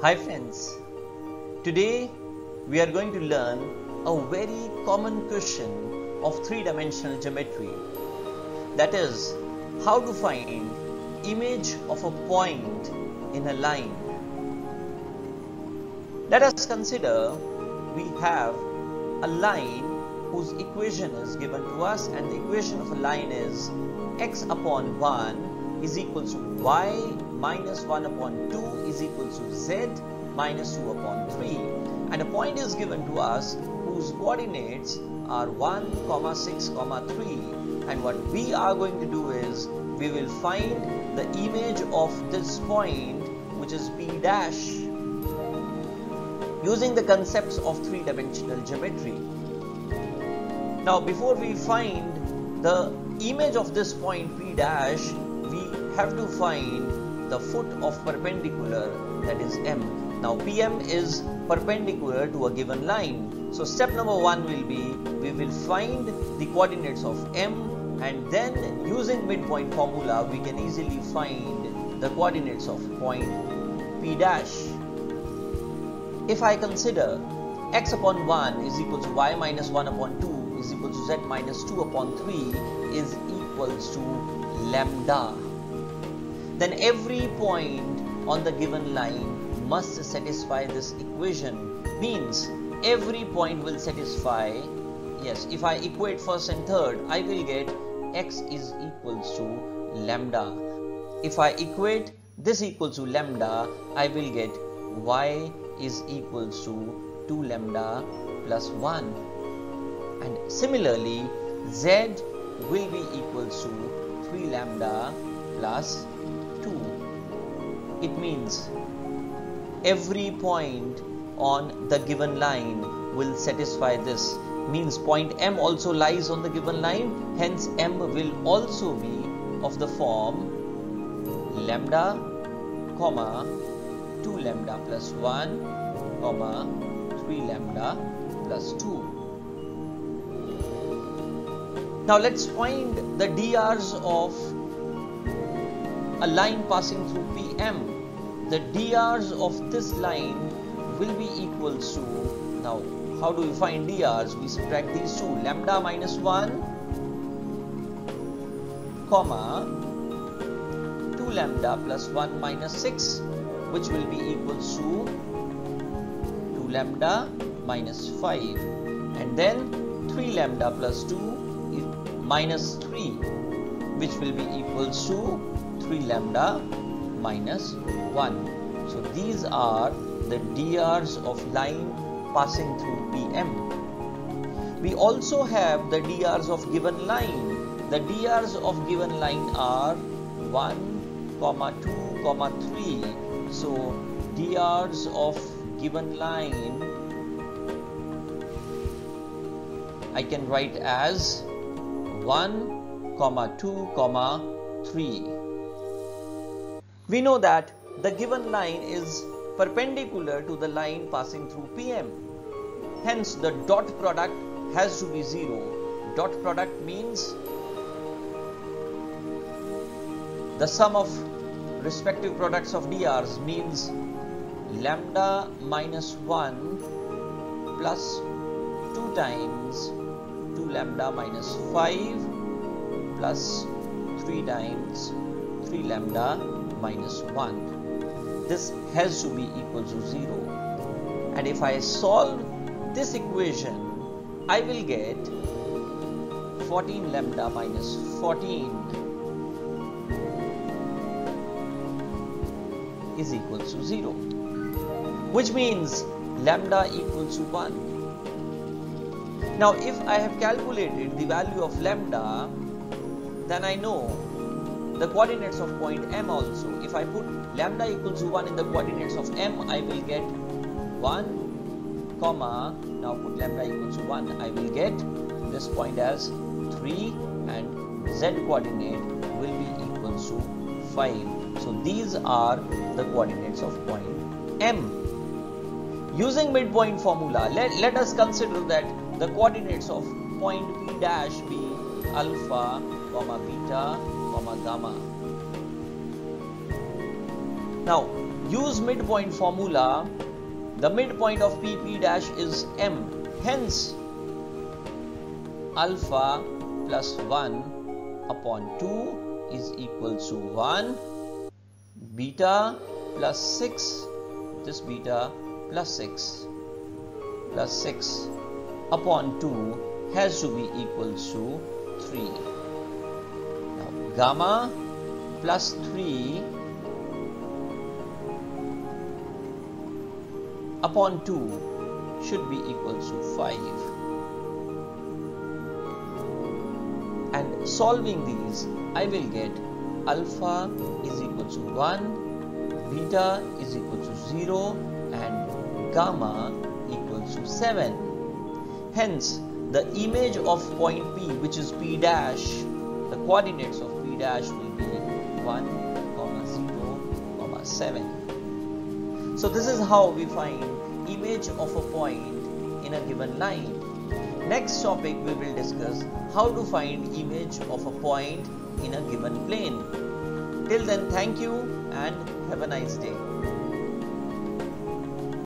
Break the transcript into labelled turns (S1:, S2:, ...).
S1: Hi friends, today we are going to learn a very common question of three-dimensional geometry. That is, how to find image of a point in a line. Let us consider we have a line whose equation is given to us and the equation of a line is x upon 1 is equal to y minus 1 upon 2 is equal to z minus 2 upon 3 and a point is given to us whose coordinates are 1 comma 6 comma 3 and what we are going to do is we will find the image of this point which is p dash using the concepts of three-dimensional geometry. Now before we find the image of this point p dash have to find the foot of perpendicular that is m. Now pm is perpendicular to a given line. So step number one will be we will find the coordinates of m and then using midpoint formula we can easily find the coordinates of point p dash. If I consider x upon 1 is equal to y minus 1 upon 2 is equal to z minus 2 upon 3 is equals to lambda then every point on the given line must satisfy this equation. Means every point will satisfy yes if I equate first and third I will get x is equals to lambda. If I equate this equals to lambda I will get y is equals to 2 lambda plus 1 and similarly z will be equals to 3 lambda plus 2 it means. Every point on the given line will satisfy this. Means point m also lies on the given line. Hence m will also be of the form lambda comma 2 lambda plus 1 comma 3 lambda plus 2 now let's find the drs of a line passing through pm the drs of this line will be equal to now how do we find drs we subtract these two. Lambda minus 1 comma 2 lambda plus 1 minus 6 which will be equal to 2 lambda minus 5 and then 3 lambda plus 2 is minus 3 which will be equal to 3 lambda minus 1 so these are the drs of line passing through pm we also have the drs of given line. The drs of given line are 1 comma 2 comma 3 so drs of given line I can write as 1 comma 2 comma 3 we know that the given line is perpendicular to the line passing through PM hence the dot product has to be 0 dot product means the sum of respective products of DRs means lambda minus 1 plus 2 times 2 lambda minus 5 plus 3 times 3 lambda minus 1 this has to be equal to 0 and if I solve this equation I will get 14 lambda minus 14 is equal to 0 which means lambda equals to 1 now if I have calculated the value of lambda then I know the coordinates of point m also. If I put lambda equals to 1 in the coordinates of m I will get 1 comma now put lambda equals to 1 I will get this point as 3 and z coordinate will be equals to 5 so these are the coordinates of point m. Using midpoint formula let, let us consider that the coordinates of point p dash be alpha comma beta comma gamma now use midpoint formula. The midpoint of PP dash is M. Hence, alpha plus 1 upon 2 is equal to 1. Beta plus 6, this beta plus 6 plus 6 upon 2 has to be equal to 3. Gamma plus 3 upon 2 should be equal to 5. And solving these, I will get alpha is equal to 1, beta is equal to 0 and gamma equals to 7. Hence, the image of point P which is P dash, the coordinates of dash will be 1, comma 0, comma 7. So this is how we find image of a point in a given line. Next topic we will discuss how to find image of a point in a given plane. Till then thank you and have a nice day.